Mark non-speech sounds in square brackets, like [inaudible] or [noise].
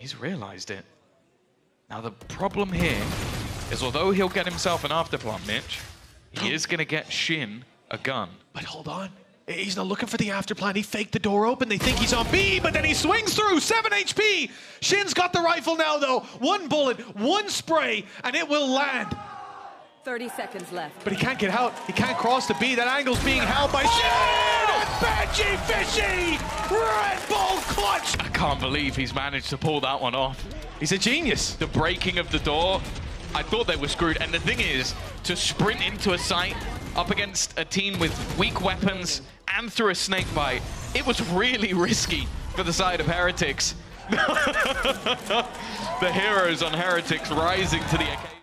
He's realized it. Now the problem here is although he'll get himself an afterplant, Mitch, he is going to get Shin a gun. But hold on. He's not looking for the afterplant. He faked the door open. They think he's on B, but then he swings through. 7 HP. Shin's got the rifle now, though. One bullet, one spray, and it will land. 30 seconds left. But he can't get out. He can't cross the B. That angle's being held by Shin! And Benji Fishy! Red Bull I can't believe he's managed to pull that one off. He's a genius. The breaking of the door, I thought they were screwed. And the thing is, to sprint into a site up against a team with weak weapons and through a snake bite, it was really [laughs] risky for the side of Heretics. [laughs] the heroes on Heretics rising to the occasion.